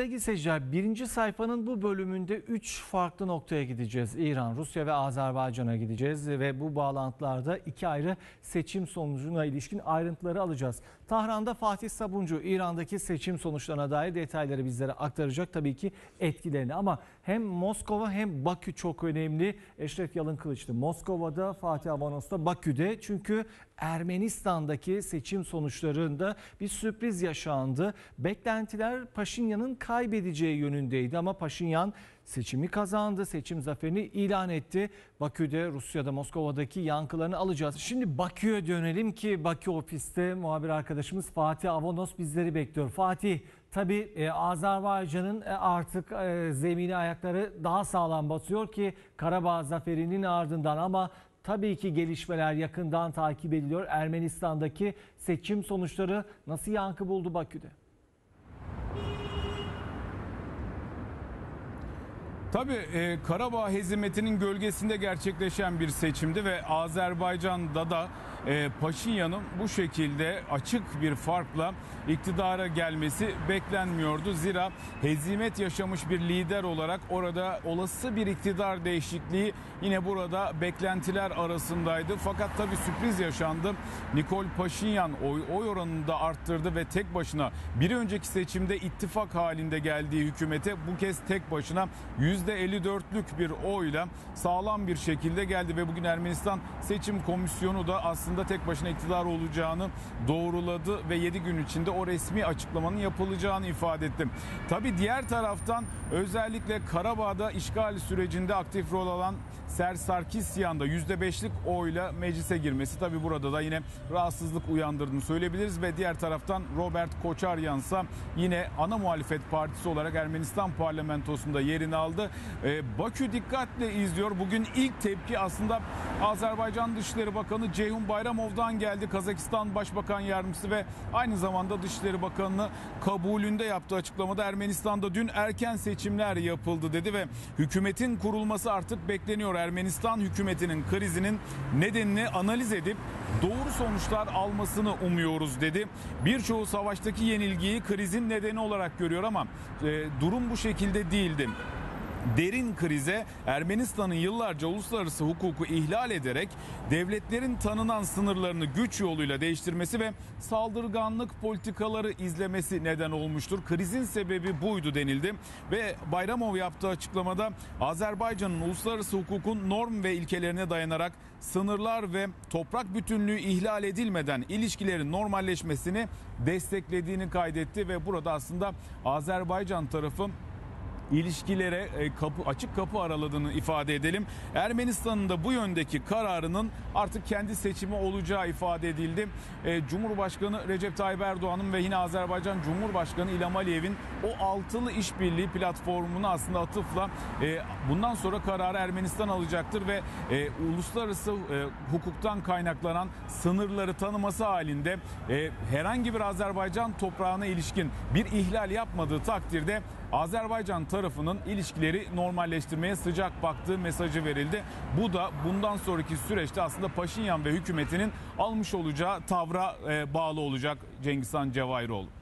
Sevgili seyirciler birinci sayfanın bu bölümünde 3 farklı noktaya gideceğiz. İran, Rusya ve Azerbaycan'a gideceğiz ve bu bağlantılarda iki ayrı seçim sonucuna ilişkin ayrıntıları alacağız. Tahran'da Fatih Sabuncu İran'daki seçim sonuçlarına dair detayları bizlere aktaracak tabii ki etkilerini ama hem Moskova hem Bakü çok önemli. Eşref Yalın Kılıçlı Moskova'da, Fatih Avanos'ta Bakü'de çünkü Ermenistan'daki seçim sonuçlarında bir sürpriz yaşandı. Beklentiler Paşinyan'ın kaybedeceği yönündeydi ama Paşinyan seçimi kazandı. Seçim zaferini ilan etti. Bakü'de, Rusya'da, Moskova'daki yankılarını alacağız. Şimdi Bakü'ye dönelim ki Bakü ofiste muhabir arkadaşımız Fatih Avanos bizleri bekliyor. Fatih Tabii e, Azerbaycan'ın e, artık e, zemini ayakları daha sağlam basıyor ki Karabağ zaferinin ardından ama tabii ki gelişmeler yakından takip ediliyor. Ermenistan'daki seçim sonuçları nasıl yankı buldu Bakü'de? Tabii e, Karabağ hezimetinin gölgesinde gerçekleşen bir seçimdi ve Azerbaycan'da da e, Paşinyan'ın bu şekilde açık bir farkla iktidara gelmesi beklenmiyordu. Zira hezimet yaşamış bir lider olarak orada olası bir iktidar değişikliği yine burada beklentiler arasındaydı. Fakat tabii sürpriz yaşandı. Nikol Paşinyan oy, oy oranını da arttırdı ve tek başına bir önceki seçimde ittifak halinde geldiği hükümete bu kez tek başına %54'lük bir oyla sağlam bir şekilde geldi ve bugün Ermenistan Seçim Komisyonu da aslında tek başına iktidar olacağını doğruladı ve 7 gün içinde o resmi açıklamanın yapılacağını ifade etti. Tabi diğer taraftan özellikle Karabağ'da işgal sürecinde aktif rol alan Ser Sarkisyan da %5'lik oyla meclise girmesi tabi burada da yine rahatsızlık uyandırdığını söyleyebiliriz ve diğer taraftan Robert Koçaryan ise yine ana muhalefet partisi olarak Ermenistan parlamentosunda yerini aldı. Ee, Bakü dikkatle izliyor. Bugün ilk tepki aslında Azerbaycan Dışişleri Bakanı Ceyhun Bayramov'dan geldi. Kazakistan Başbakan Yardımcısı ve aynı zamanda Dışişleri Bakanı'nı kabulünde yaptığı açıklamada Ermenistan'da dün erken seçimler yapıldı dedi ve hükümetin kurulması artık bekleniyor. Ermenistan hükümetinin krizinin nedenini analiz edip doğru sonuçlar almasını umuyoruz dedi. Birçoğu savaştaki yenilgiyi krizin nedeni olarak görüyor ama e, durum bu şekilde değildi derin krize Ermenistan'ın yıllarca uluslararası hukuku ihlal ederek devletlerin tanınan sınırlarını güç yoluyla değiştirmesi ve saldırganlık politikaları izlemesi neden olmuştur. Krizin sebebi buydu denildi ve Bayramov yaptığı açıklamada Azerbaycan'ın uluslararası hukukun norm ve ilkelerine dayanarak sınırlar ve toprak bütünlüğü ihlal edilmeden ilişkilerin normalleşmesini desteklediğini kaydetti ve burada aslında Azerbaycan tarafı ilişkilere e, kapı açık kapı araladığını ifade edelim. Ermenistan'ın da bu yöndeki kararının artık kendi seçimi olacağı ifade edildi. E, Cumhurbaşkanı Recep Tayyip Erdoğan'ın ve yine Azerbaycan Cumhurbaşkanı İlham Aliyev'in o altılı işbirliği platformunu aslında atıfla e, bundan sonra kararı Ermenistan alacaktır ve uluslararası hukuktan kaynaklanan sınırları tanıması halinde herhangi bir Azerbaycan toprağına ilişkin bir ihlal yapmadığı takdirde Azerbaycan tarafının ilişkileri normalleştirmeye sıcak baktığı mesajı verildi. Bu da bundan sonraki süreçte aslında Paşinyan ve hükümetinin almış olacağı tavra e, bağlı olacak Cengiz Han Cevahiroğlu.